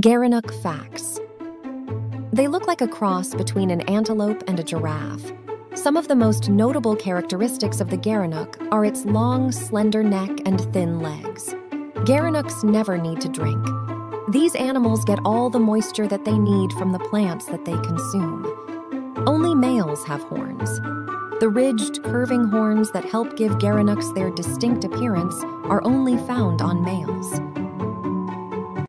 Gerenuk facts. They look like a cross between an antelope and a giraffe. Some of the most notable characteristics of the Gerenuk are its long, slender neck and thin legs. Gerenuks never need to drink. These animals get all the moisture that they need from the plants that they consume. Only males have horns. The ridged, curving horns that help give Gerenuks their distinct appearance are only found on males.